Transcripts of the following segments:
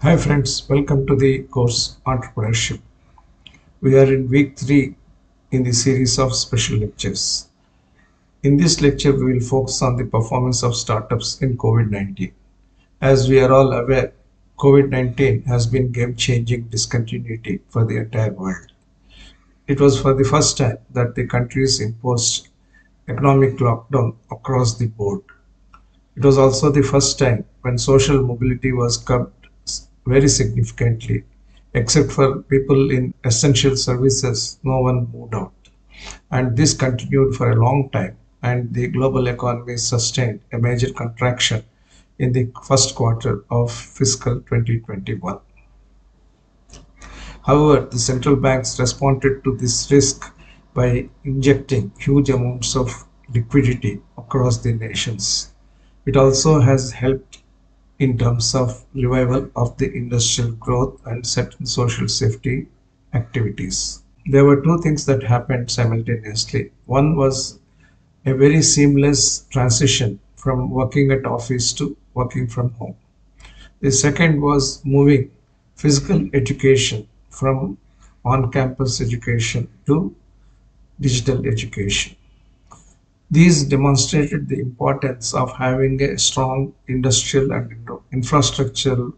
Hi friends, welcome to the course Entrepreneurship. We are in week 3 in the series of special lectures. In this lecture, we will focus on the performance of startups in COVID-19. As we are all aware, COVID-19 has been game-changing discontinuity for the entire world. It was for the first time that the countries imposed economic lockdown across the board. It was also the first time when social mobility was curbed very significantly. Except for people in essential services, no one moved out. And this continued for a long time, and the global economy sustained a major contraction in the first quarter of fiscal 2021. However, the central banks responded to this risk by injecting huge amounts of liquidity across the nations. It also has helped in terms of revival of the industrial growth and certain social safety activities. There were two things that happened simultaneously. One was a very seamless transition from working at office to working from home. The second was moving physical education from on-campus education to digital education. These demonstrated the importance of having a strong industrial and infrastructural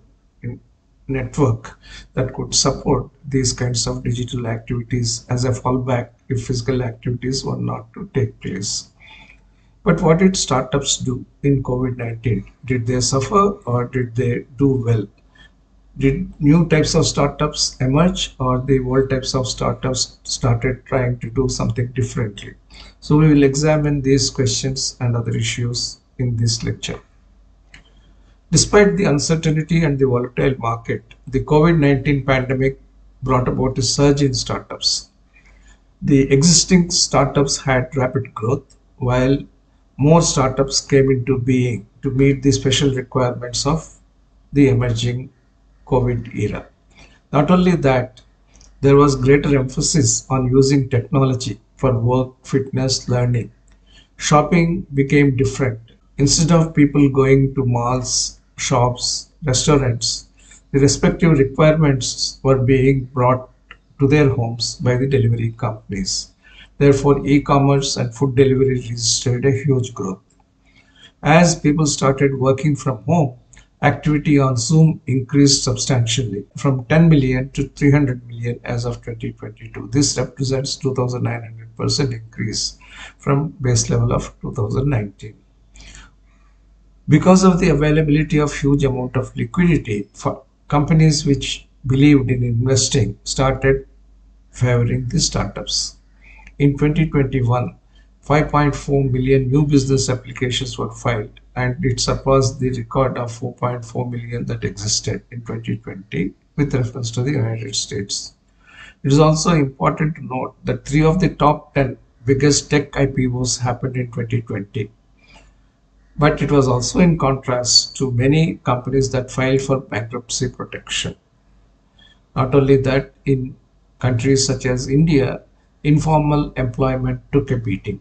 network that could support these kinds of digital activities as a fallback if physical activities were not to take place. But what did startups do in COVID-19? Did they suffer or did they do well? Did new types of startups emerge or the old types of startups started trying to do something differently? So we will examine these questions and other issues in this lecture. Despite the uncertainty and the volatile market, the COVID-19 pandemic brought about a surge in startups. The existing startups had rapid growth while more startups came into being to meet the special requirements of the emerging COVID era. Not only that, there was greater emphasis on using technology for work, fitness, learning. Shopping became different. Instead of people going to malls, shops, restaurants, the respective requirements were being brought to their homes by the delivery companies. Therefore, e-commerce and food delivery registered a huge growth. As people started working from home, activity on Zoom increased substantially from 10 million to 300 million as of 2022. This represents 2,900% increase from base level of 2019. Because of the availability of huge amount of liquidity, for companies which believed in investing started favoring the startups. In 2021, 5.4 million new business applications were filed and it surpassed the record of 4.4 million that existed in 2020 with reference to the United States. It is also important to note that three of the top 10 biggest tech IPOs happened in 2020. But it was also in contrast to many companies that filed for bankruptcy protection. Not only that, in countries such as India, informal employment took a beating.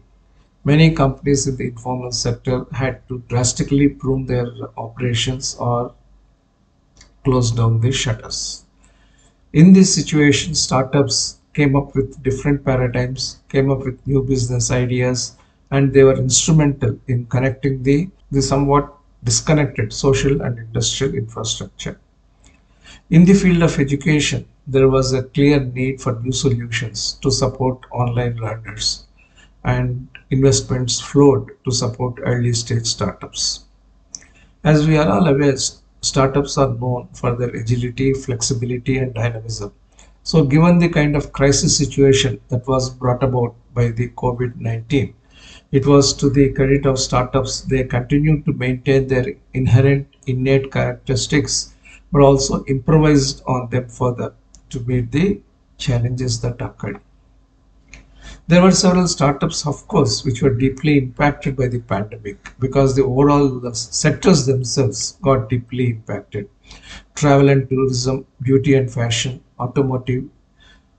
Many companies in the informal sector had to drastically prune their operations or close down the shutters. In this situation, startups came up with different paradigms, came up with new business ideas, and they were instrumental in connecting the, the somewhat disconnected social and industrial infrastructure. In the field of education, there was a clear need for new solutions to support online learners and investments flowed to support early stage startups. As we are all aware, startups are known for their agility, flexibility, and dynamism. So, given the kind of crisis situation that was brought about by the COVID 19, it was to the credit of startups, they continued to maintain their inherent innate characteristics, but also improvised on them further to meet the challenges that occurred. There were several startups, of course, which were deeply impacted by the pandemic because the overall sectors themselves got deeply impacted. Travel and tourism, beauty and fashion, automotive,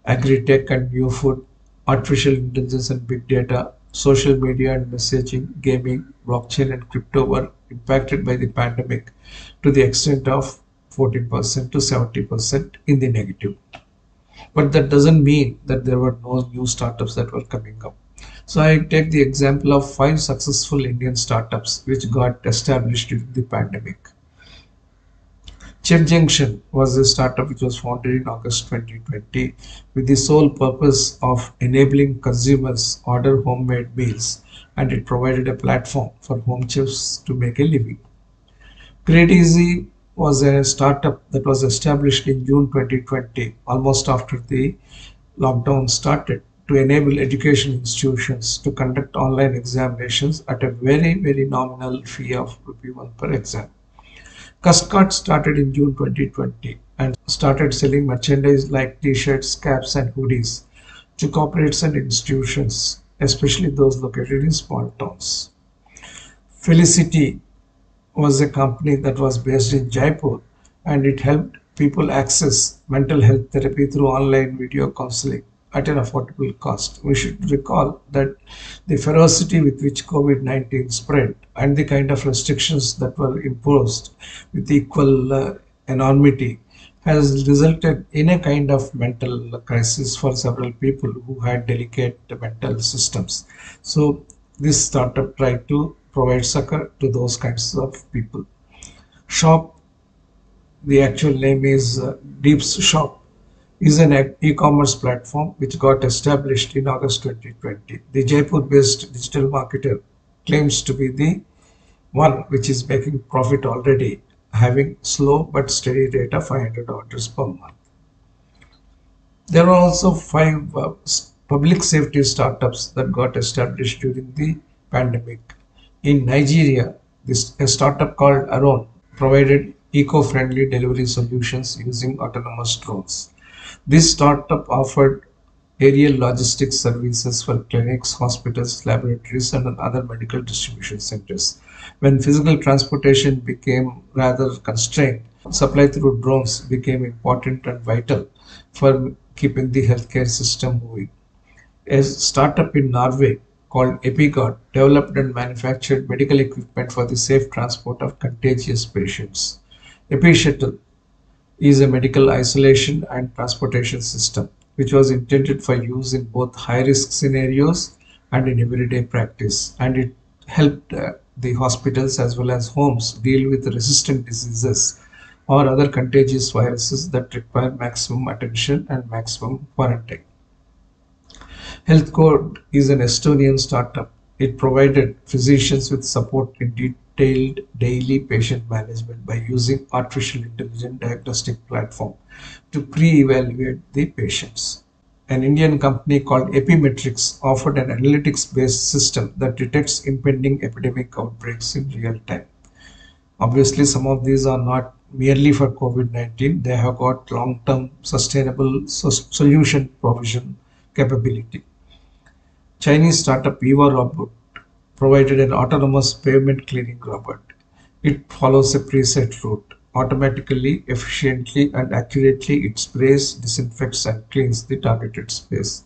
agri-tech and new food, artificial intelligence and big data, social media and messaging, gaming, blockchain and crypto were impacted by the pandemic to the extent of 14% to 70% in the negative. But that doesn't mean that there were no new startups that were coming up. So I take the example of five successful Indian startups which got established during the pandemic. Chip Junction was a startup which was founded in August 2020 with the sole purpose of enabling consumers order homemade meals and it provided a platform for home chefs to make a living. Great Easy was a startup that was established in June 2020, almost after the lockdown started, to enable education institutions to conduct online examinations at a very, very nominal fee of rupee 1 per exam. Custcart started in June 2020 and started selling merchandise like t-shirts, caps and hoodies to corporates and institutions, especially those located in small towns. Felicity was a company that was based in Jaipur and it helped people access mental health therapy through online video counseling at an affordable cost. We should recall that the ferocity with which COVID 19 spread and the kind of restrictions that were imposed with equal uh, enormity has resulted in a kind of mental crisis for several people who had delicate mental systems. So, this startup tried to provide succor to those kinds of people. Shop, the actual name is uh, Deep's Shop is an e-commerce platform which got established in August 2020. The Jaipur-based digital marketer claims to be the one which is making profit already, having slow but steady rate of 500 orders per month. There are also five uh, public safety startups that got established during the pandemic. In Nigeria, this a startup called Arone provided eco-friendly delivery solutions using autonomous drones. This startup offered aerial logistics services for clinics, hospitals, laboratories, and other medical distribution centers. When physical transportation became rather constrained, supply through drones became important and vital for keeping the healthcare system moving. A startup in Norway called EpiGuard developed and manufactured medical equipment for the safe transport of contagious patients. EpiShuttle is a medical isolation and transportation system which was intended for use in both high-risk scenarios and in everyday practice and it helped uh, the hospitals as well as homes deal with resistant diseases or other contagious viruses that require maximum attention and maximum quarantine. Health Code is an Estonian startup. It provided physicians with support in detailed daily patient management by using artificial intelligence diagnostic platform to pre-evaluate the patients. An Indian company called Epimetrics offered an analytics-based system that detects impending epidemic outbreaks in real time. Obviously, some of these are not merely for COVID-19. They have got long-term sustainable so solution provision capability. Chinese startup Eva Robot provided an autonomous pavement cleaning robot. It follows a preset route. Automatically, efficiently and accurately it sprays, disinfects and cleans the targeted space.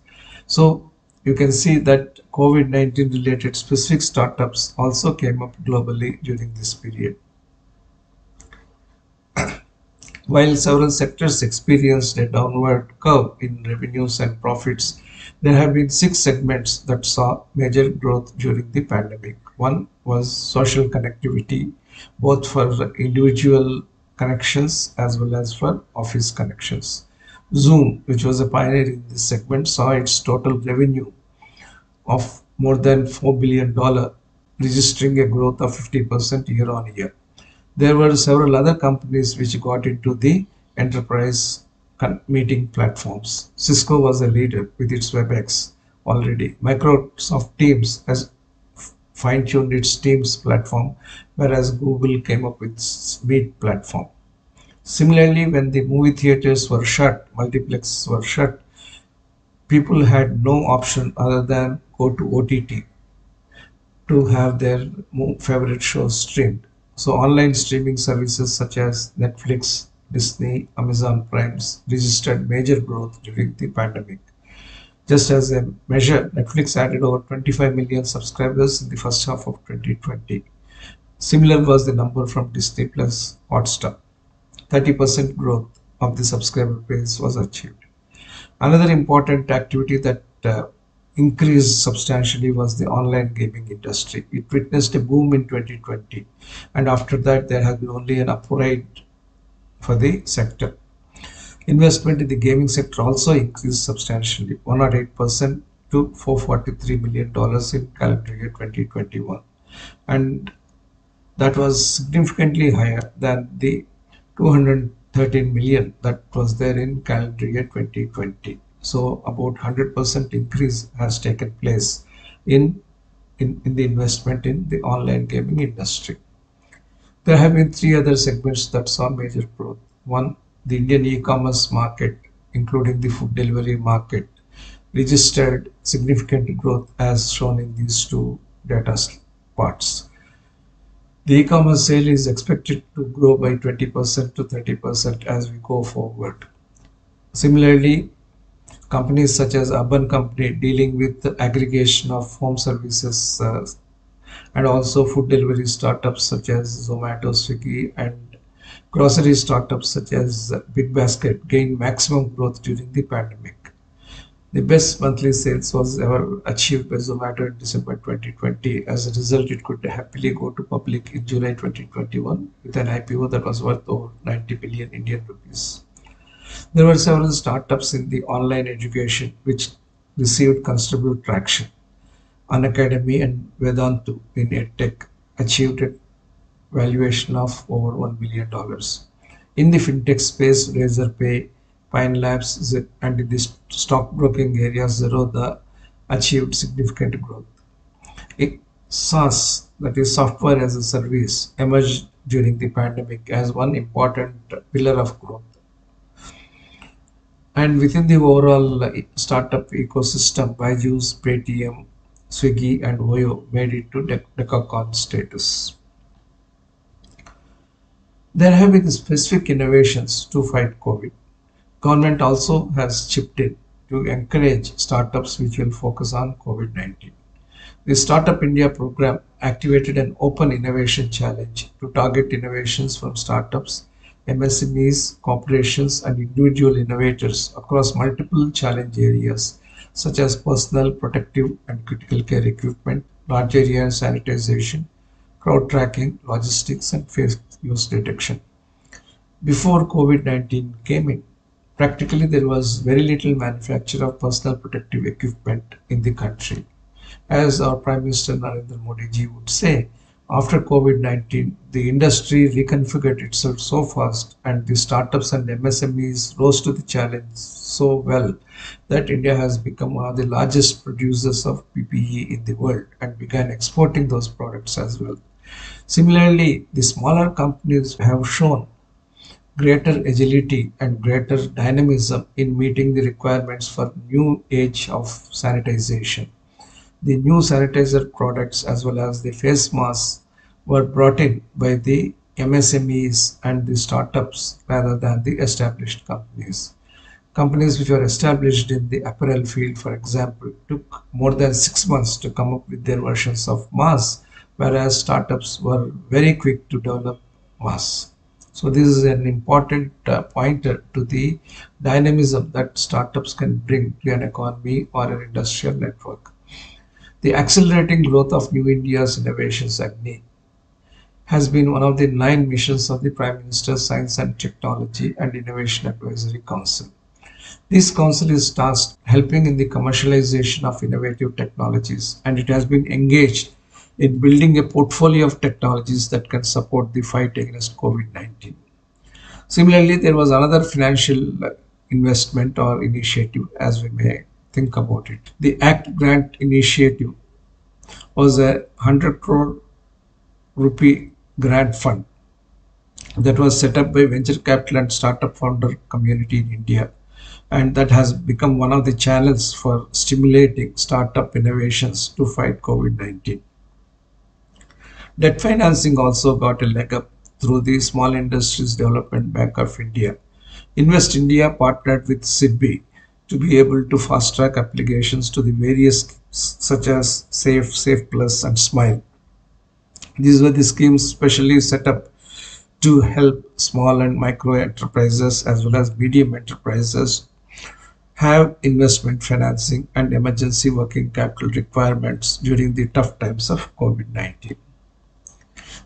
So you can see that COVID-19 related specific startups also came up globally during this period. While several sectors experienced a downward curve in revenues and profits, there have been six segments that saw major growth during the pandemic. One was social connectivity, both for individual connections as well as for office connections. Zoom, which was a pioneer in this segment, saw its total revenue of more than $4 billion, registering a growth of 50% year on year. There were several other companies which got into the enterprise meeting platforms. Cisco was a leader with its WebEx already. Microsoft Teams has fine-tuned its Teams platform, whereas Google came up with Meet platform. Similarly, when the movie theaters were shut, multiplexes were shut, people had no option other than go to OTT to have their favorite shows streamed. So online streaming services such as Netflix, Disney, Amazon Primes registered major growth during the pandemic. Just as a measure, Netflix added over 25 million subscribers in the first half of 2020. Similar was the number from Disney Plus Hotstar. 30% growth of the subscriber base was achieved. Another important activity that uh, increased substantially was the online gaming industry. It witnessed a boom in 2020 and after that there has been only an upgrade for the sector. Investment in the gaming sector also increased substantially, 108% to $443 million in calendar year 2021 and that was significantly higher than the 213 million that was there in calendar year 2020 so about 100% increase has taken place in, in in the investment in the online gaming industry there have been three other segments that saw major growth one the indian e-commerce market including the food delivery market registered significant growth as shown in these two data parts the e-commerce sale is expected to grow by 20% to 30% as we go forward. Similarly, companies such as Urban Company dealing with the aggregation of home services uh, and also food delivery startups such as Zomato, Swiggy and grocery startups such as Big Basket gained maximum growth during the pandemic. The best monthly sales was ever achieved by Zomato in December 2020. As a result, it could happily go to public in July 2021 with an IPO that was worth over 90 billion Indian rupees. There were several startups in the online education which received considerable traction. Unacademy and Vedantu in EdTech achieved a valuation of over $1 billion. In the fintech space, Razorpay Pine Labs and the stockbroking area Zerodha achieved significant growth. SaaS, that is software as a service, emerged during the pandemic as one important pillar of growth. And within the overall uh, startup ecosystem, Byju's, Paytm, Swiggy, and Oyo made it to decacorn status. There have been specific innovations to fight COVID. Government also has chipped in to encourage startups which will focus on COVID-19. The Startup India program activated an open innovation challenge to target innovations from startups, MSMEs, corporations and individual innovators across multiple challenge areas such as personal, protective and critical care equipment, large area sanitization, crowd tracking, logistics and face use detection. Before COVID-19 came in, Practically, there was very little manufacture of personal protective equipment in the country. As our Prime Minister Narendra Modi ji would say, after COVID-19, the industry reconfigured itself so fast and the startups and MSMEs rose to the challenge so well that India has become one of the largest producers of PPE in the world and began exporting those products as well. Similarly, the smaller companies have shown greater agility and greater dynamism in meeting the requirements for new age of sanitization. The new sanitizer products as well as the face masks were brought in by the MSMEs and the startups rather than the established companies. Companies which were established in the apparel field, for example, took more than six months to come up with their versions of masks, whereas startups were very quick to develop masks. So this is an important uh, pointer to the dynamism that startups can bring to an economy or an industrial network. The accelerating growth of New India's innovation Agni has been one of the nine missions of the Prime Minister's Science and Technology and Innovation Advisory Council. This council is tasked helping in the commercialization of innovative technologies and it has been engaged in building a portfolio of technologies that can support the fight against COVID-19. Similarly, there was another financial investment or initiative as we may think about it. The ACT grant initiative was a 100 crore rupee grant fund that was set up by venture capital and startup founder community in India and that has become one of the channels for stimulating startup innovations to fight COVID-19. Debt financing also got a leg up through the Small Industries Development Bank of India. Invest India partnered with SIDBI to be able to fast track applications to the various such as SAFE, SAFE Plus and SMILE. These were the schemes specially set up to help small and micro enterprises as well as medium enterprises have investment financing and emergency working capital requirements during the tough times of COVID-19.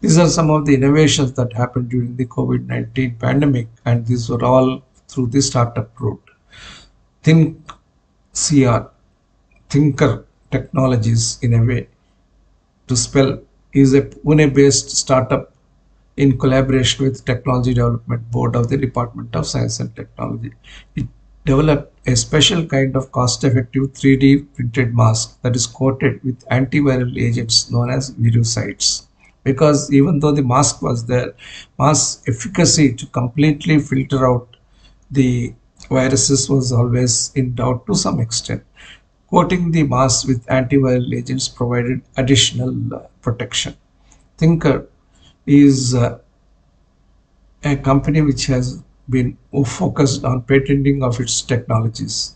These are some of the innovations that happened during the COVID-19 pandemic and these were all through the startup route. Think CR, uh, Thincr Technologies in a way to spell is a Pune-based startup in collaboration with Technology Development Board of the Department of Science and Technology. It developed a special kind of cost-effective 3D printed mask that is coated with antiviral agents known as virucides. Because even though the mask was there, mask efficacy to completely filter out the viruses was always in doubt to some extent. Coating the mask with antiviral agents provided additional uh, protection. Thincr is uh, a company which has been focused on patenting of its technologies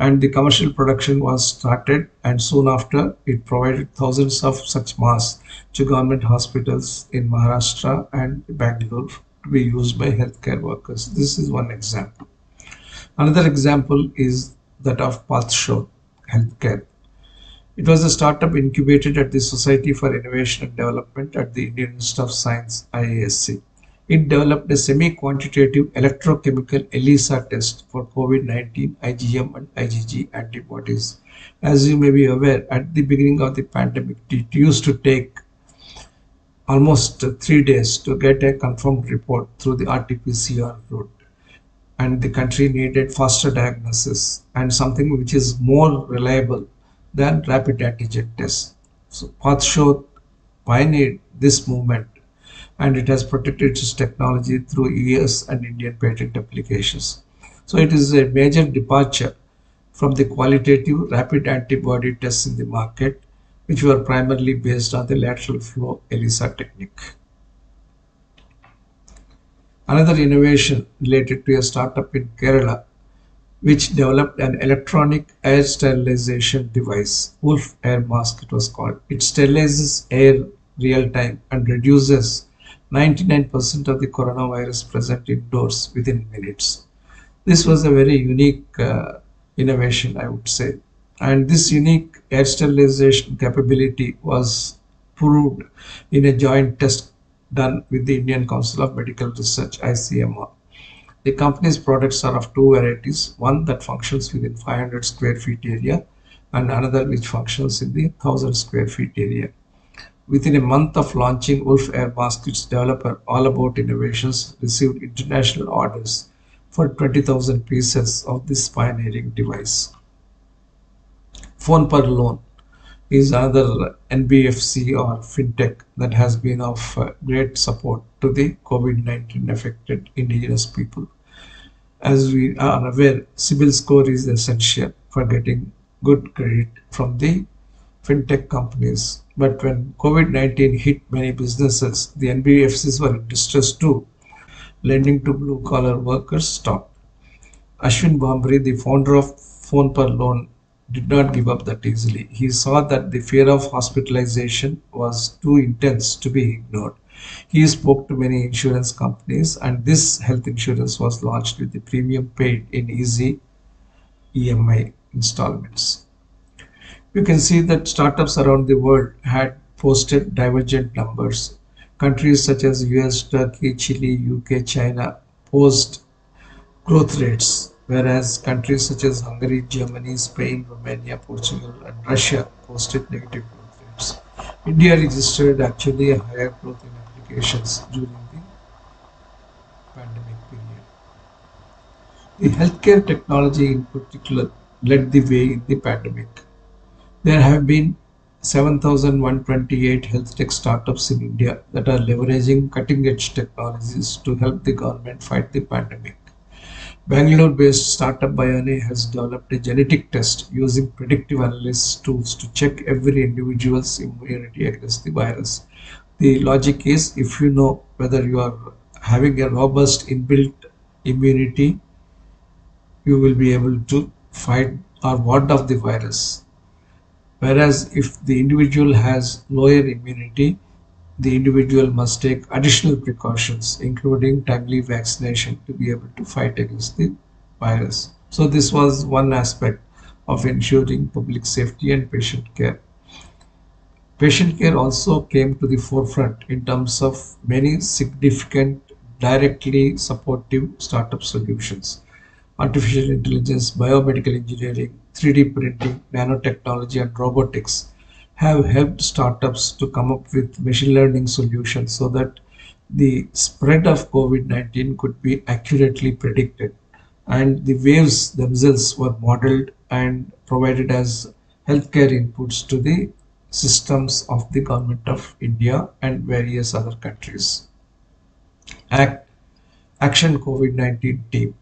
and the commercial production was started and soon after it provided thousands of such masks to government hospitals in Maharashtra and Bangalore to be used by healthcare workers. This is one example. Another example is that of PathShodh Healthcare. It was a startup incubated at the Society for Innovation and Development at the Indian Institute of Science IISc. It developed a semi-quantitative electrochemical ELISA test for COVID-19 IgM and IgG antibodies. As you may be aware, at the beginning of the pandemic, it used to take almost three days to get a confirmed report through the RT-PCR route. And the country needed faster diagnosis and something which is more reliable than rapid antigen tests. So PathShodh pioneered this movement and it has protected its technology through US and Indian patent applications. So it is a major departure from the qualitative rapid antibody tests in the market, which were primarily based on the lateral flow ELISA technique. Another innovation related to a startup in Kerala, which developed an electronic air sterilization device, Wolf Air Mask it was called. It sterilizes air real time and reduces 99% of the coronavirus present indoors within minutes. This was a very unique uh, innovation, I would say. And this unique air sterilization capability was proved in a joint test done with the Indian Council of Medical Research, ICMR. The company's products are of two varieties, one that functions within 500 square feet area and another which functions in the 1000 square feet area. Within a month of launching Wolf Air Basket's developer All About Innovations received international orders for 20,000 pieces of this pioneering device. Phone per loan is another NBFC or fintech that has been of uh, great support to the COVID-19 affected indigenous people. As we are aware, CIBIL score is essential for getting good credit from the fintech companies. But when COVID-19 hit many businesses, the NBFCs were in distress too. Lending to blue-collar workers stopped. Ashwin Bhambri, the founder of Phone Per Loan, did not give up that easily. He saw that the fear of hospitalization was too intense to be ignored. He spoke to many insurance companies and this health insurance was launched with the premium paid in easy EMI installments you can see that startups around the world had posted divergent numbers. Countries such as US, Turkey, Chile, UK, China posed growth rates, whereas countries such as Hungary, Germany, Spain, Romania, Portugal, and Russia posted negative growth rates. India registered actually a higher growth in applications during the pandemic period. The healthcare technology in particular led the way in the pandemic. There have been 7,128 health tech startups in India that are leveraging cutting edge technologies to help the government fight the pandemic. Bangalore based startup Bione has developed a genetic test using predictive analysis tools to check every individual's immunity against the virus. The logic is if you know whether you are having a robust inbuilt immunity, you will be able to fight or ward off the virus Whereas if the individual has lower immunity, the individual must take additional precautions, including timely vaccination to be able to fight against the virus. So this was one aspect of ensuring public safety and patient care. Patient care also came to the forefront in terms of many significant directly supportive startup solutions. Artificial intelligence, biomedical engineering, 3D printing, nanotechnology, and robotics have helped startups to come up with machine learning solutions so that the spread of COVID-19 could be accurately predicted and the waves themselves were modeled and provided as healthcare inputs to the systems of the government of India and various other countries. ACT, Action COVID-19 team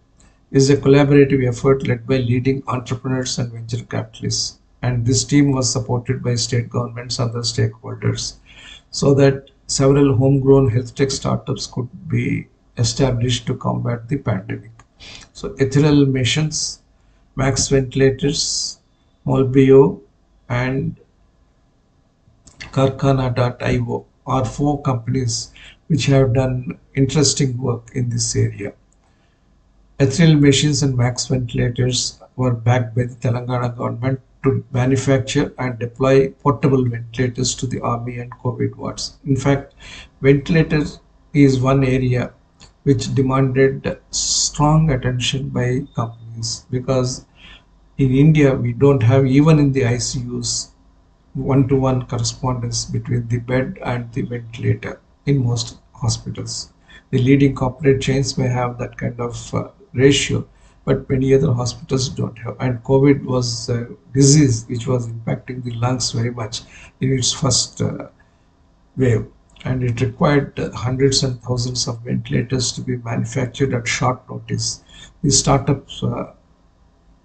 is a collaborative effort led by leading entrepreneurs and venture capitalists. And this team was supported by state governments and other stakeholders so that several homegrown health tech startups could be established to combat the pandemic. So ethereal machines, max ventilators, Molbio and Karkhana.io are four companies which have done interesting work in this area. Ethereal machines and max ventilators were backed by the Telangana government to manufacture and deploy portable ventilators to the army and COVID wards. In fact, ventilators is one area which demanded strong attention by companies because in India we don't have even in the ICUs one-to-one -one correspondence between the bed and the ventilator in most hospitals. The leading corporate chains may have that kind of uh, ratio, but many other hospitals don't have. And COVID was a disease which was impacting the lungs very much in its first uh, wave. And it required uh, hundreds and thousands of ventilators to be manufactured at short notice. The startups uh,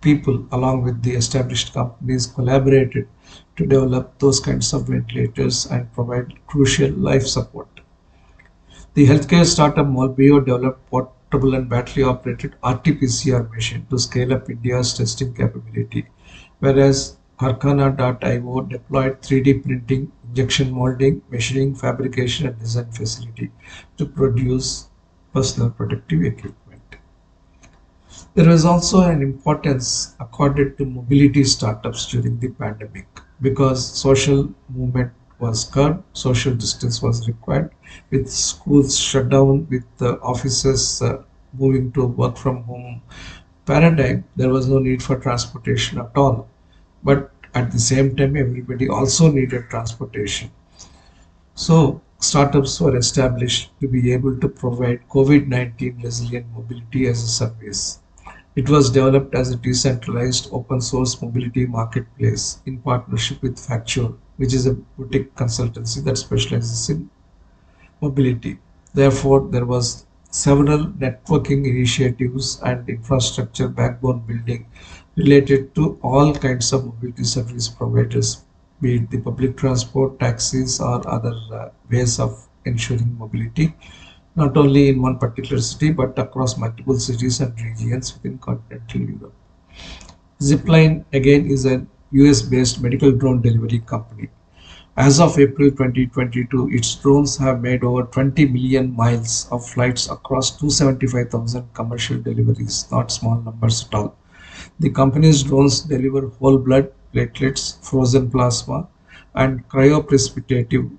people along with the established companies collaborated to develop those kinds of ventilators and provide crucial life support. The healthcare startup Molbio developed portable and battery operated RT-PCR machine to scale up India's testing capability, whereas Karkhana.io deployed 3D printing, injection molding, machining, fabrication and design facility to produce personal protective equipment. There was also an importance accorded to mobility startups during the pandemic because social movement was curbed, social distance was required, with schools shut down, with the offices uh, moving to work from home paradigm, there was no need for transportation at all. But at the same time, everybody also needed transportation. So startups were established to be able to provide COVID-19 resilient mobility as a service. It was developed as a decentralized open source mobility marketplace in partnership with Factual, which is a boutique consultancy that specializes in mobility. Therefore, there was several networking initiatives and infrastructure backbone building related to all kinds of mobility service providers, be it the public transport, taxis, or other uh, ways of ensuring mobility not only in one particular city but across multiple cities and regions within continental Europe. Zipline again is a US based medical drone delivery company. As of April 2022, its drones have made over 20 million miles of flights across 275,000 commercial deliveries, not small numbers at all. The company's drones deliver whole blood, platelets, frozen plasma, and cryoprecipitative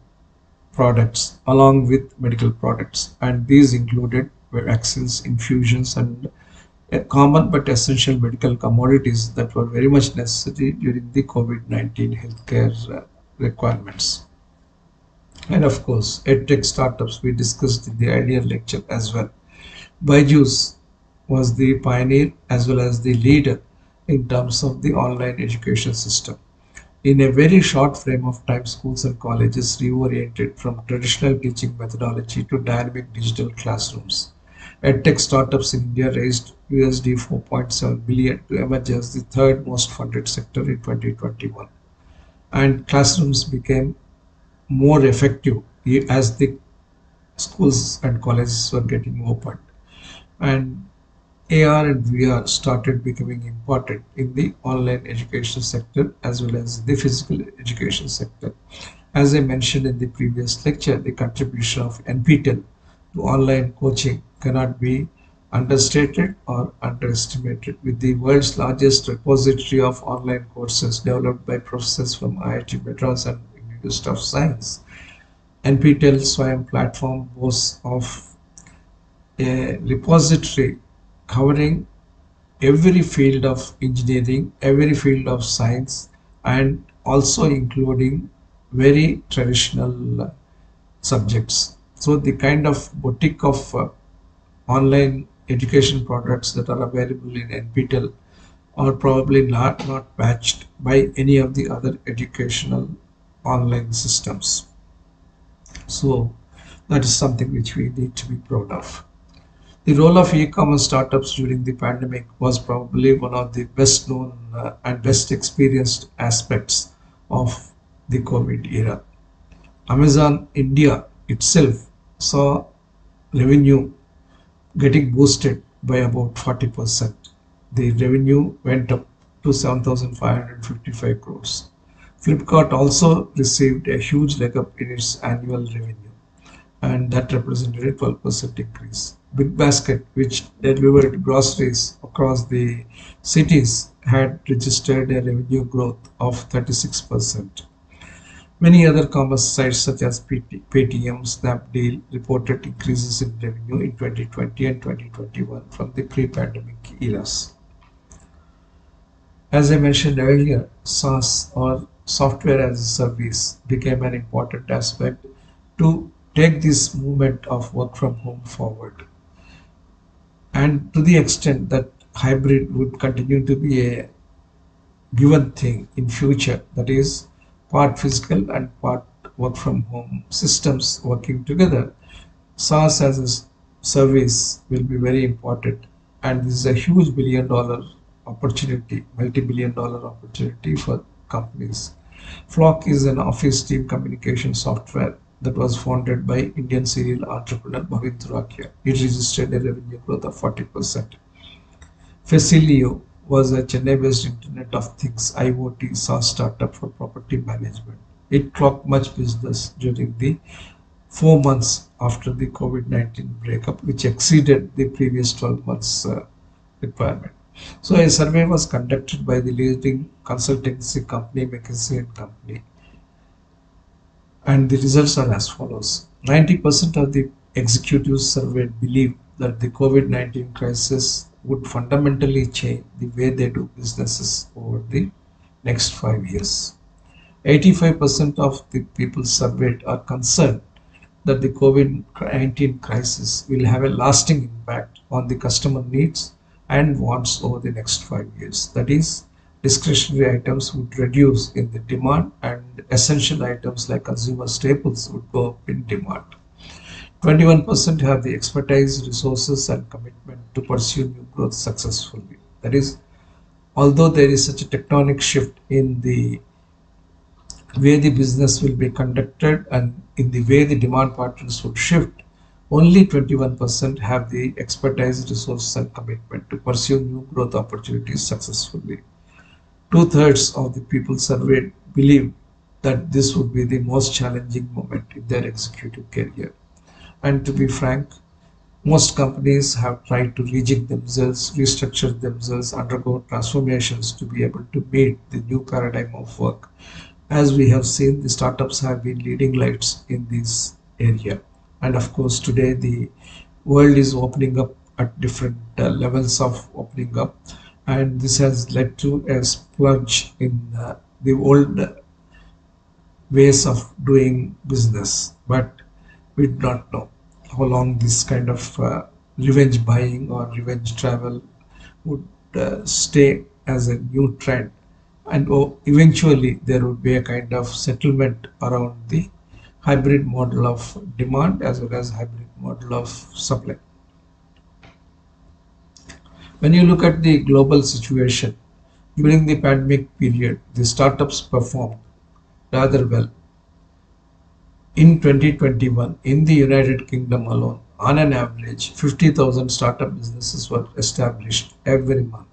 products along with medical products and these included vaccines, infusions and common but essential medical commodities that were very much necessary during the COVID-19 healthcare uh, requirements. And of course, EdTech startups we discussed in the earlier lecture as well. Byju's was the pioneer as well as the leader in terms of the online education system. In a very short frame of time, schools and colleges reoriented from traditional teaching methodology to dynamic digital classrooms. EdTech startups in India raised USD 4.7 billion to emerge as the third most funded sector in 2021. And classrooms became more effective as the schools and colleges were getting opened. And AR and VR started becoming important in the online education sector as well as the physical education sector. As I mentioned in the previous lecture, the contribution of NPTEL to online coaching cannot be understated or underestimated. With the world's largest repository of online courses developed by professors from IIT Madras and University of Science, NPTEL SWAYAM platform boasts of a repository covering every field of engineering, every field of science, and also including very traditional subjects. So the kind of boutique of uh, online education products that are available in NPTEL are probably not, not matched by any of the other educational online systems. So that is something which we need to be proud of. The role of e-commerce startups during the pandemic was probably one of the best known uh, and best experienced aspects of the COVID era. Amazon India itself saw revenue getting boosted by about 40%. The revenue went up to 7,555 crores. Flipkart also received a huge leg up in its annual revenue and that represented a 12% increase. Big Basket, which delivered groceries across the cities, had registered a revenue growth of 36%. Many other commerce sites such as Paytm, Snapdeal reported increases in revenue in 2020 and 2021 from the pre-pandemic eras. As I mentioned earlier, SaaS or software as a service became an important aspect to take this movement of work from home forward. And to the extent that hybrid would continue to be a given thing in future, that is part physical and part work from home systems working together, SaaS as a service will be very important. And this is a huge billion dollar opportunity, multi-billion dollar opportunity for companies. Flock is an office team communication software that was founded by Indian serial entrepreneur Bhavin Turakhia. It registered a revenue growth of 40%. Facilio was a Chennai-based Internet of Things IoT SaaS startup for property management. It clocked much business during the four months after the COVID-19 breakup, which exceeded the previous 12 months uh, requirement. So a survey was conducted by the leading consultancy company McKinsey and Company and the results are as follows 90% of the executives surveyed believe that the COVID 19 crisis would fundamentally change the way they do businesses over the next five years. 85% of the people surveyed are concerned that the COVID 19 crisis will have a lasting impact on the customer needs and wants over the next five years. That is, discretionary items would reduce in the demand and essential items like consumer staples would go up in demand. 21% have the expertise, resources and commitment to pursue new growth successfully. That is, although there is such a tectonic shift in the way the business will be conducted and in the way the demand patterns would shift, only 21% have the expertise, resources and commitment to pursue new growth opportunities successfully. Two-thirds of the people surveyed believe that this would be the most challenging moment in their executive career. And to be frank, most companies have tried to rejig themselves, restructure themselves, undergo transformations to be able to meet the new paradigm of work. As we have seen, the startups have been leading lights in this area. And of course, today the world is opening up at different uh, levels of opening up and this has led to a splurge in uh, the old ways of doing business but we do not know how long this kind of uh, revenge buying or revenge travel would uh, stay as a new trend and oh, eventually there would be a kind of settlement around the hybrid model of demand as well as hybrid model of supply when you look at the global situation, during the pandemic period, the startups performed rather well. In 2021, in the United Kingdom alone, on an average, 50,000 startup businesses were established every month.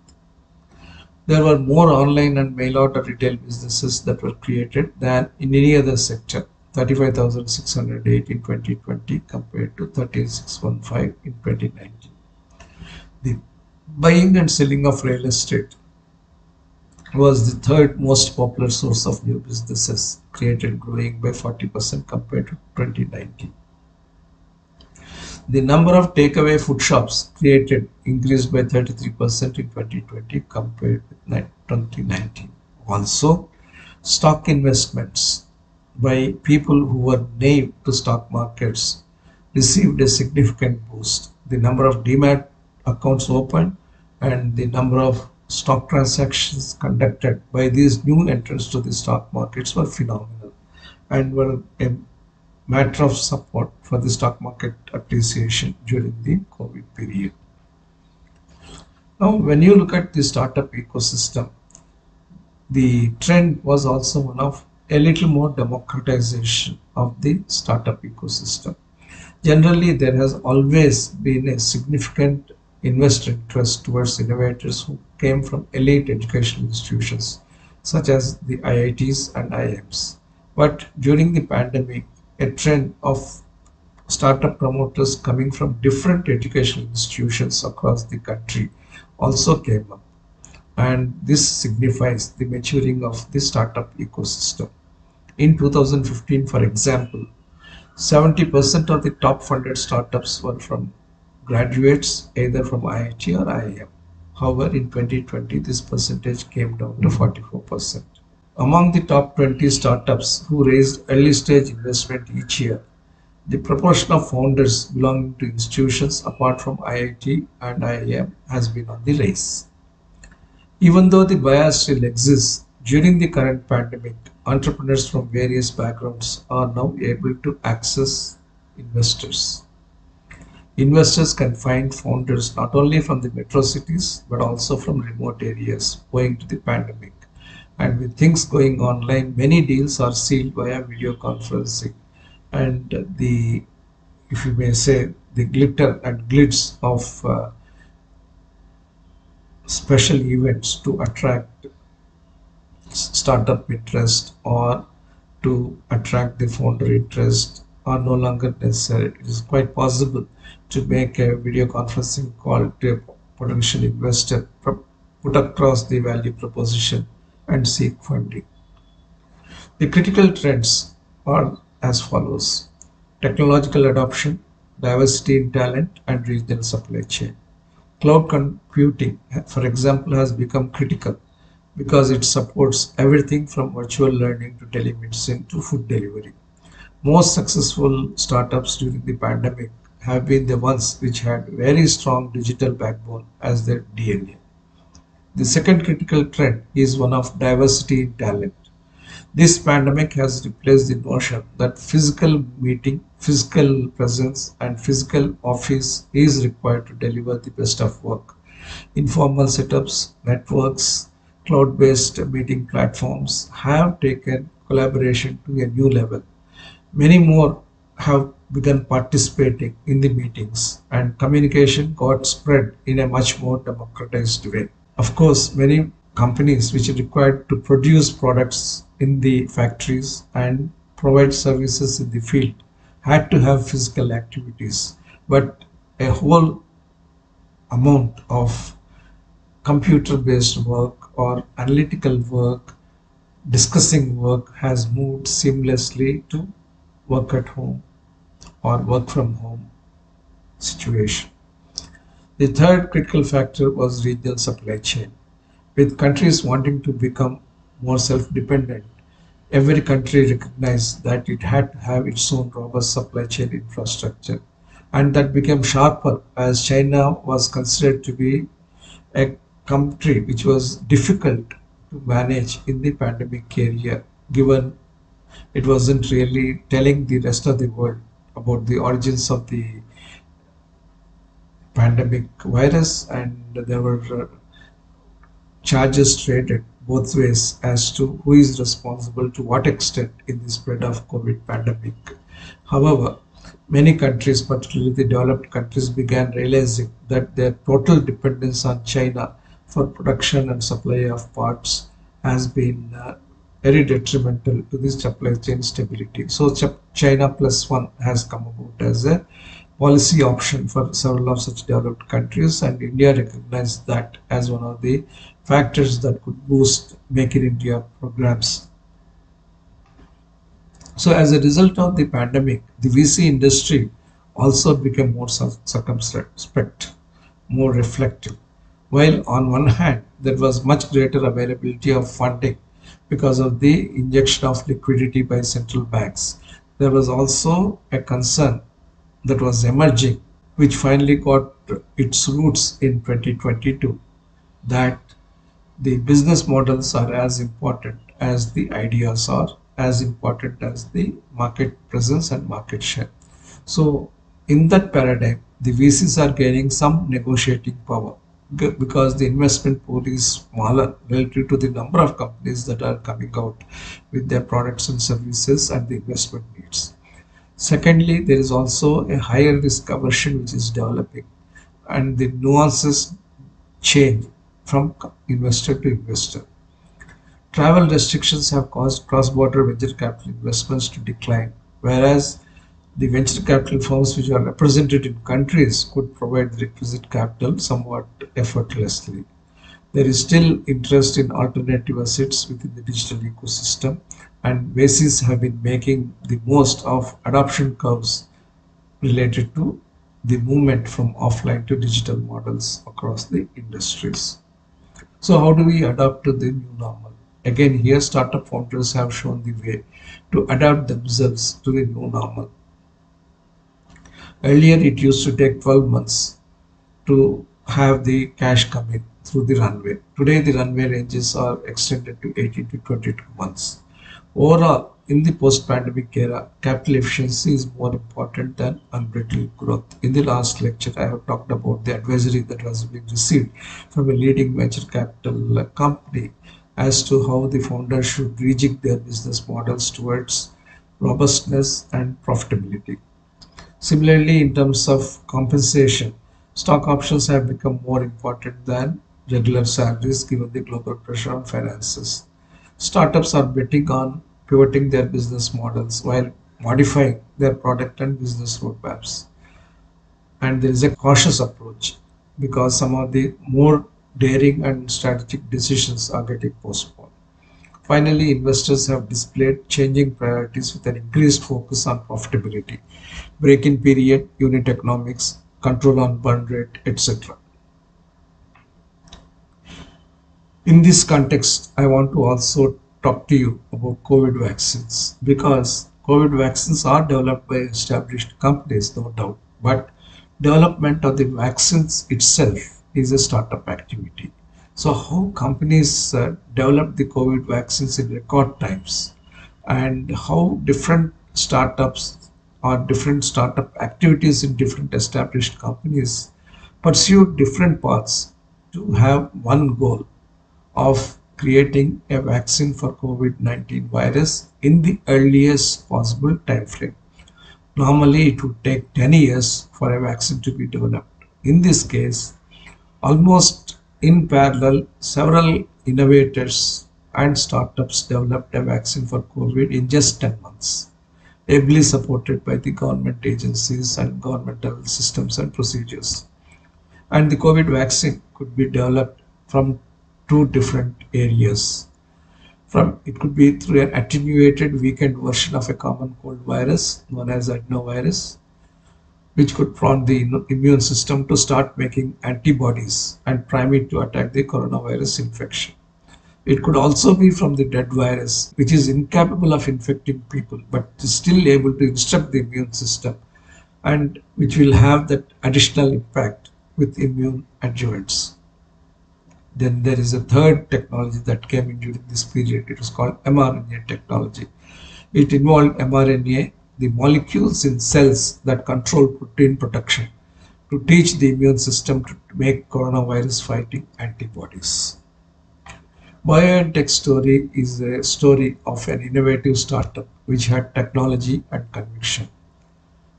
There were more online and mail order retail businesses that were created than in any other sector 35,608 in 2020 compared to 13,615 in 2019. The buying and selling of real estate was the third most popular source of new businesses created growing by 40% compared to 2019. The number of takeaway food shops created increased by 33% in 2020 compared with 2019. Also, stock investments by people who were naive to stock markets received a significant boost. The number of demat accounts opened and the number of stock transactions conducted by these new entrants to the stock markets were phenomenal and were a matter of support for the stock market appreciation during the COVID period. Now, when you look at the startup ecosystem, the trend was also one of a little more democratization of the startup ecosystem. Generally, there has always been a significant investor trust towards innovators who came from elite educational institutions such as the IITs and IIMs. But during the pandemic, a trend of startup promoters coming from different educational institutions across the country also came up. And this signifies the maturing of the startup ecosystem. In 2015, for example, 70% of the top funded startups were from graduates either from IIT or IIM. However, in 2020, this percentage came down to 44%. Among the top 20 startups who raised early stage investment each year, the proportion of founders belonging to institutions apart from IIT and IIM has been on the rise. Even though the bias still exists, during the current pandemic, entrepreneurs from various backgrounds are now able to access investors. Investors can find founders not only from the metro cities but also from remote areas owing to the pandemic. And with things going online, many deals are sealed via video conferencing. And the, if you may say, the glitter and glitz of uh, special events to attract startup interest or to attract the founder interest are no longer necessary. It is quite possible to make a video conferencing call to a potential investor, put across the value proposition and seek funding. The critical trends are as follows. Technological adoption, diversity in talent and regional supply chain. Cloud computing, for example, has become critical because it supports everything from virtual learning to telemedicine to food delivery. Most successful startups during the pandemic have been the ones which had very strong digital backbone as their DNA. The second critical trend is one of diversity in talent. This pandemic has replaced the notion that physical meeting, physical presence and physical office is required to deliver the best of work. Informal setups, networks, cloud-based meeting platforms have taken collaboration to a new level. Many more have begun participating in the meetings. And communication got spread in a much more democratized way. Of course, many companies which are required to produce products in the factories and provide services in the field had to have physical activities, but a whole amount of computer based work or analytical work, discussing work has moved seamlessly to work at home or work from home situation. The third critical factor was regional supply chain. With countries wanting to become more self-dependent, every country recognized that it had to have its own robust supply chain infrastructure. And that became sharper as China was considered to be a country which was difficult to manage in the pandemic area, given it wasn't really telling the rest of the world about the origins of the pandemic virus and there were uh, charges traded both ways as to who is responsible to what extent in the spread of COVID pandemic. However, many countries, particularly the developed countries, began realizing that their total dependence on China for production and supply of parts has been uh, very detrimental to the supply chain stability. So China plus one has come about as a policy option for several of such developed countries and India recognized that as one of the factors that could boost Make in India programs. So as a result of the pandemic, the VC industry also became more circumspect, more reflective. While on one hand, there was much greater availability of funding because of the injection of liquidity by central banks. There was also a concern that was emerging, which finally got its roots in 2022, that the business models are as important as the ideas are, as important as the market presence and market share. So in that paradigm, the VCs are gaining some negotiating power because the investment pool is smaller relative to the number of companies that are coming out with their products and services and the investment needs. Secondly, there is also a higher risk aversion which is developing and the nuances change from investor to investor. Travel restrictions have caused cross-border venture capital investments to decline, whereas the venture capital firms which are represented in countries could provide the requisite capital somewhat effortlessly. There is still interest in alternative assets within the digital ecosystem and VCs have been making the most of adoption curves related to the movement from offline to digital models across the industries. So how do we adapt to the new normal? Again, here startup founders have shown the way to adapt themselves to the new normal Earlier, it used to take 12 months to have the cash come in through the runway. Today, the runway ranges are extended to 18 to 22 months. Overall, in the post-pandemic era, capital efficiency is more important than unbridled growth. In the last lecture, I have talked about the advisory that was being received from a leading venture capital uh, company as to how the founders should rejig their business models towards robustness and profitability. Similarly, in terms of compensation, stock options have become more important than regular salaries given the global pressure on finances. Startups are betting on pivoting their business models while modifying their product and business roadmaps. And there is a cautious approach because some of the more daring and strategic decisions are getting postponed. Finally, investors have displayed changing priorities with an increased focus on profitability break-even period, unit economics, control on burn rate, etc. In this context, I want to also talk to you about COVID vaccines because COVID vaccines are developed by established companies, no doubt, but development of the vaccines itself is a startup activity. So how companies uh, develop the COVID vaccines in record times and how different startups or different startup activities in different established companies pursue different paths to have one goal of creating a vaccine for COVID-19 virus in the earliest possible time frame. Normally, it would take 10 years for a vaccine to be developed. In this case, almost in parallel, several innovators and startups developed a vaccine for COVID in just 10 months ably supported by the government agencies and governmental systems and procedures. And the COVID vaccine could be developed from two different areas. From It could be through an attenuated weakened version of a common cold virus known as adenovirus, which could prompt the immune system to start making antibodies and prime it to attack the coronavirus infection. It could also be from the dead virus, which is incapable of infecting people, but is still able to instruct the immune system and which will have that additional impact with immune adjuvants. Then there is a third technology that came in during this period. It was called mRNA technology. It involved mRNA, the molecules in cells that control protein production to teach the immune system to make coronavirus fighting antibodies. BioNTech story is a story of an innovative startup which had technology and conviction.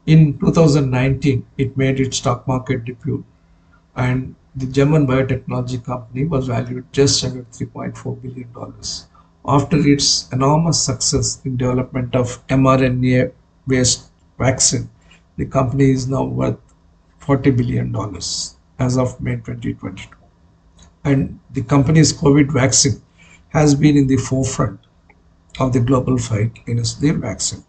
In 2019, it made its stock market debut and the German biotechnology company was valued just under $3.4 billion. After its enormous success in development of mRNA-based vaccine, the company is now worth $40 billion as of May 2022. And the company's COVID vaccine has been in the forefront of the global fight against the vaccine.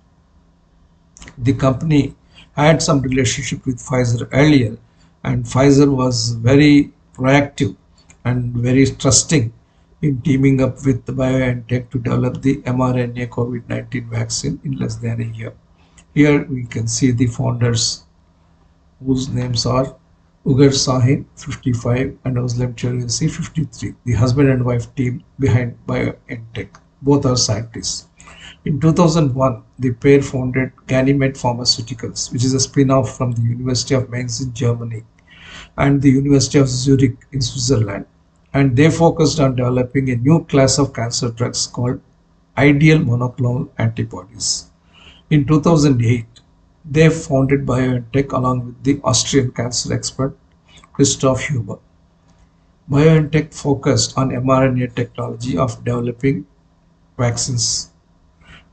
The company had some relationship with Pfizer earlier and Pfizer was very proactive and very trusting in teaming up with BioNTech to develop the mRNA COVID-19 vaccine in less than a year. Here we can see the founders whose names are Ugur Sahin, 55, and Özlem Türeci, 53, the husband and wife team behind BioNTech. Both are scientists. In 2001, the pair founded Ganymed Pharmaceuticals, which is a spin-off from the University of Mainz in Germany and the University of Zurich in Switzerland. And they focused on developing a new class of cancer drugs called ideal monoclonal antibodies. In 2008, they founded BioNTech along with the Austrian cancer expert Christoph Huber. BioNTech focused on mRNA technology of developing vaccines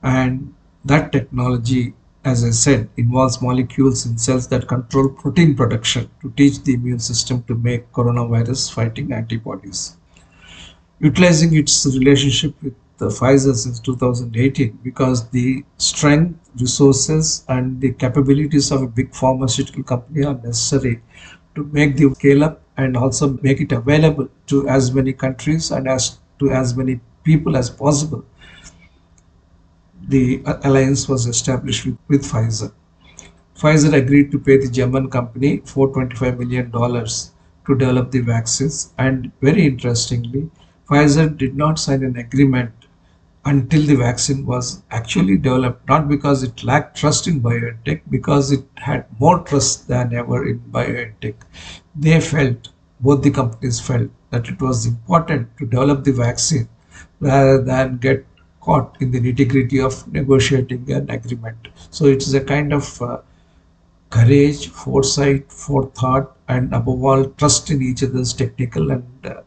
and that technology as I said, involves molecules in cells that control protein production to teach the immune system to make coronavirus fighting antibodies. Utilizing its relationship with the Pfizer since 2018 because the strength, resources and the capabilities of a big pharmaceutical company are necessary to make the scale up and also make it available to as many countries and as to as many people as possible the alliance was established with, with Pfizer. Pfizer agreed to pay the German company $425 million to develop the vaccines and very interestingly, Pfizer did not sign an agreement until the vaccine was actually developed, not because it lacked trust in BioNTech, because it had more trust than ever in BioNTech. They felt, both the companies felt, that it was important to develop the vaccine rather than get caught in the nitty-gritty of negotiating an agreement. So it is a kind of uh, courage, foresight, forethought, and above all, trust in each other's technical and uh,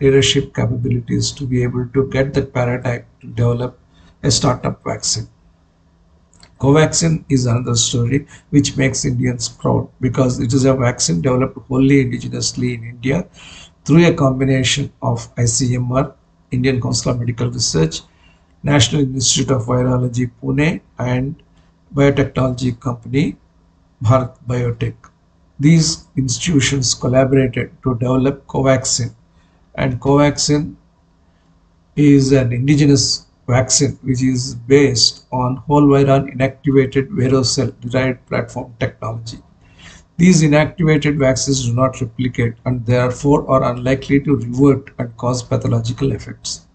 leadership capabilities to be able to get that paradigm to develop a startup vaccine. Covaxin is another story which makes Indians proud because it is a vaccine developed wholly indigenously in India through a combination of ICMR, Indian Council of Medical Research, National Institute of Virology Pune and biotechnology company Bharat Biotech. These institutions collaborated to develop Covaxin and Covaxin is an indigenous vaccine which is based on whole virion inactivated Vero cell derived platform technology. These inactivated vaccines do not replicate and therefore are unlikely to revert and cause pathological effects.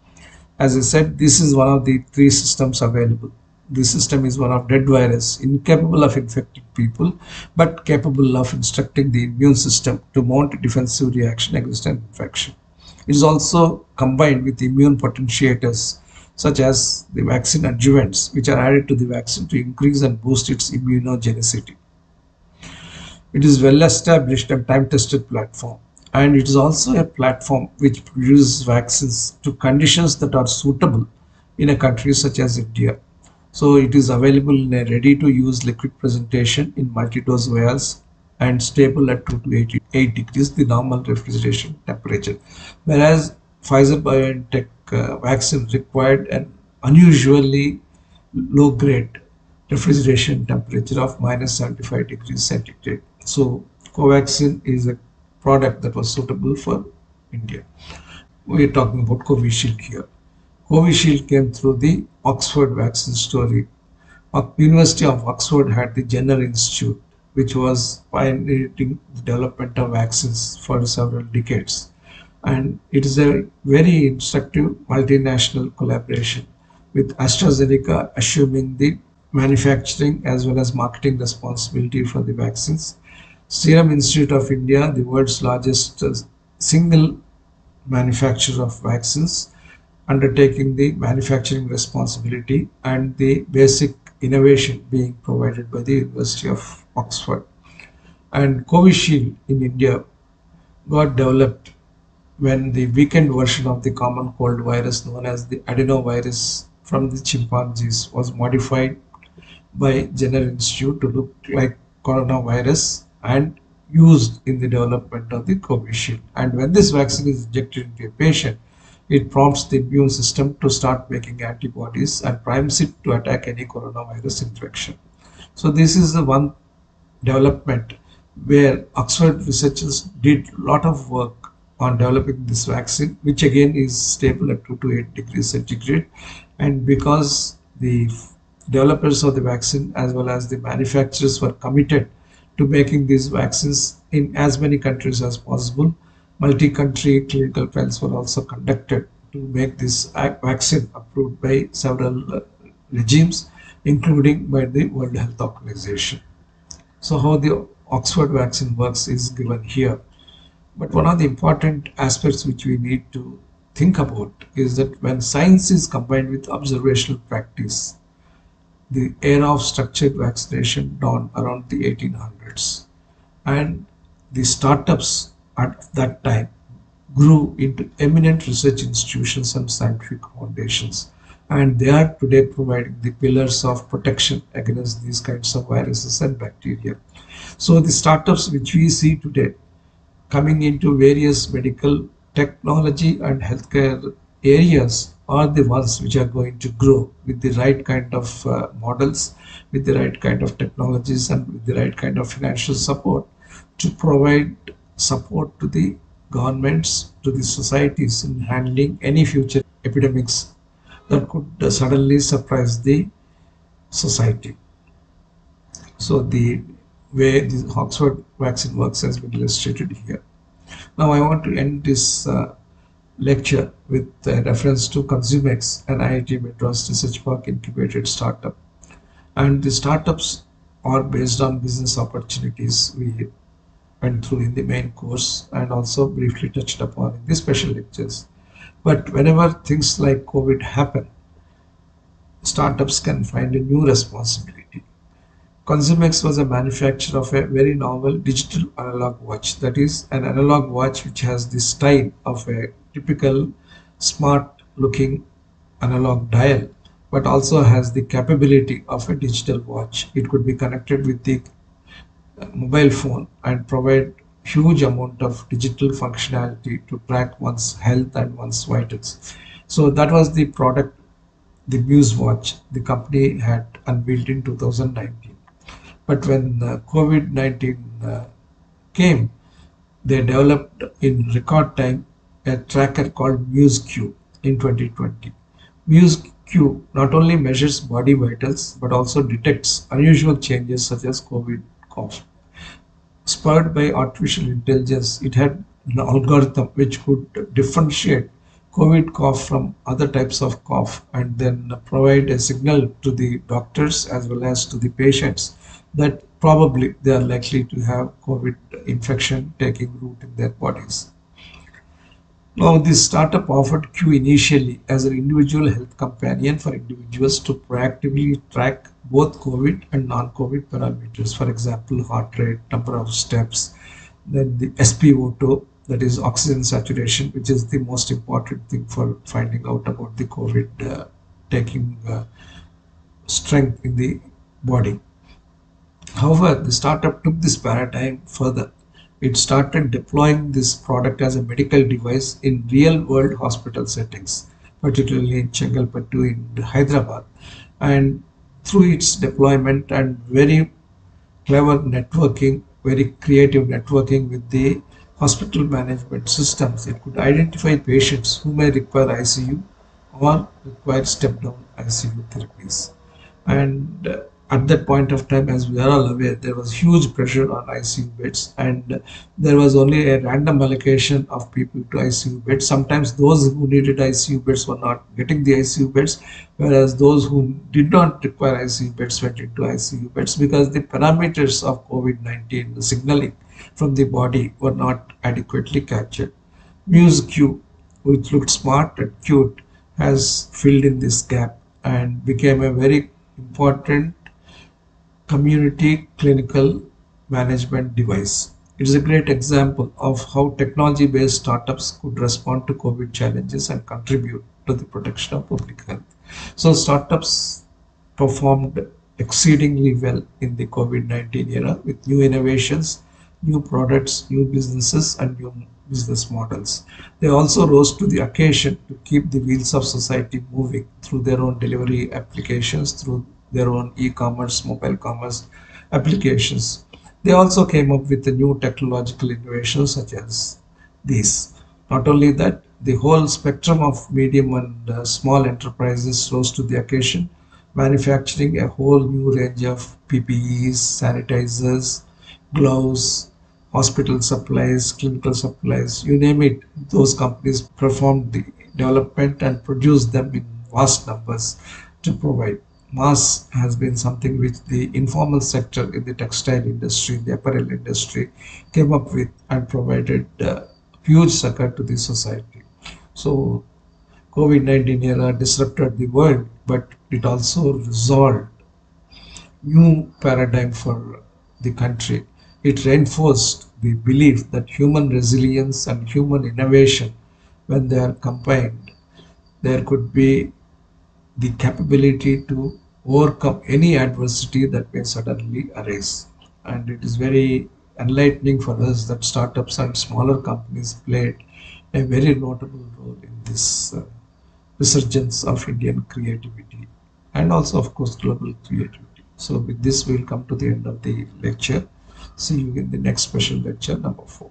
As I said, this is one of the three systems available. This system is one of dead virus, incapable of infecting people, but capable of instructing the immune system to mount a defensive reaction against an infection. It is also combined with immune potentiators such as the vaccine adjuvants, which are added to the vaccine to increase and boost its immunogenicity. It is well established and time tested platform and it is also a platform which produces vaccines to conditions that are suitable in a country such as India. So it is available in a ready to use liquid presentation in multi-dose vials and stable at 2 to 88 degrees the normal refrigeration temperature. Whereas Pfizer BioNTech uh, vaccine required an unusually low grade refrigeration temperature of minus 75 degrees centigrade. So Covaxin is a product that was suitable for India. We are talking about Covishield here. Covishield came through the Oxford vaccine story. University of Oxford had the Jenner Institute, which was pioneering the development of vaccines for several decades. And it is a very instructive multinational collaboration with AstraZeneca assuming the manufacturing as well as marketing responsibility for the vaccines Serum Institute of India, the world's largest uh, single manufacturer of vaccines, undertaking the manufacturing responsibility and the basic innovation being provided by the University of Oxford. And Covishield in India, got developed when the weakened version of the common cold virus known as the adenovirus from the chimpanzees was modified by Jenner Institute to look like coronavirus and used in the development of the Covishield. And when this vaccine is injected into a patient, it prompts the immune system to start making antibodies and primes it to attack any coronavirus infection. So this is the one development where Oxford researchers did a lot of work on developing this vaccine, which again is stable at 2 to 8 degrees centigrade. And because the developers of the vaccine as well as the manufacturers were committed to making these vaccines in as many countries as possible, multi-country clinical trials were also conducted to make this vaccine approved by several uh, regimes, including by the World Health Organization. So how the Oxford vaccine works is given here. But one of the important aspects which we need to think about is that when science is combined with observational practice, the era of structured vaccination dawned around the 1800s. And the startups at that time grew into eminent research institutions and scientific foundations and they are today providing the pillars of protection against these kinds of viruses and bacteria. So the startups which we see today coming into various medical technology and healthcare areas are the ones which are going to grow with the right kind of uh, models, with the right kind of technologies and with the right kind of financial support to provide support to the governments, to the societies in handling any future epidemics that could suddenly surprise the society. So the way the Oxford vaccine works has been illustrated here. Now I want to end this uh, lecture with a reference to Consumex, an IIT Madras Research Park incubated startup. And the startups are based on business opportunities we went through in the main course and also briefly touched upon in the special lectures. But whenever things like COVID happen, startups can find a new responsibility. Consumex was a manufacturer of a very novel digital analog watch. That is an analog watch which has the style of a typical smart looking analog dial but also has the capability of a digital watch. It could be connected with the mobile phone and provide huge amount of digital functionality to track one's health and one's vitals. So that was the product, the Muse watch the company had unveiled in 2019. But when uh, COVID-19 uh, came, they developed in record time a tracker called Muse MuseQ in 2020. Muse MuseQ not only measures body vitals but also detects unusual changes such as COVID cough spurred by artificial intelligence, it had an algorithm which could differentiate COVID cough from other types of cough and then provide a signal to the doctors as well as to the patients that probably they are likely to have COVID infection taking root in their bodies. Now, this startup offered Q initially as an individual health companion for individuals to proactively track both COVID and non-COVID parameters. For example, heart rate, number of steps, then the SpO2, that is oxygen saturation, which is the most important thing for finding out about the COVID uh, taking uh, strength in the body. However, the startup took this paradigm further it started deploying this product as a medical device in real world hospital settings, particularly in Chengalpattu in Hyderabad. And through its deployment and very clever networking, very creative networking with the hospital management systems, it could identify patients who may require ICU or require step down ICU therapies. And uh, at that point of time, as we are all aware, there was huge pressure on ICU beds and there was only a random allocation of people to ICU beds. Sometimes those who needed ICU beds were not getting the ICU beds, whereas those who did not require ICU beds went into ICU beds because the parameters of COVID-19, signaling from the body were not adequately captured. MuseQ, which looked smart and cute, has filled in this gap and became a very important community clinical management device. It is a great example of how technology-based startups could respond to COVID challenges and contribute to the protection of public health. So startups performed exceedingly well in the COVID-19 era with new innovations, new products, new businesses and new business models. They also rose to the occasion to keep the wheels of society moving through their own delivery applications, through their own e-commerce, mobile commerce applications. They also came up with new technological innovations such as these. Not only that, the whole spectrum of medium and uh, small enterprises rose to the occasion, manufacturing a whole new range of PPEs, sanitizers, gloves, hospital supplies, clinical supplies, you name it. Those companies performed the development and produced them in vast numbers to provide mass has been something which the informal sector in the textile industry, in the apparel industry came up with and provided uh, huge succor to the society. So COVID-19 era disrupted the world, but it also resolved new paradigm for the country. It reinforced the belief that human resilience and human innovation, when they are combined, there could be the capability to overcome any adversity that may suddenly arise. And it is very enlightening for us that startups and smaller companies played a very notable role in this uh, resurgence of Indian creativity and also of course global creativity. So with this we'll come to the end of the lecture. See you in the next special lecture number 4.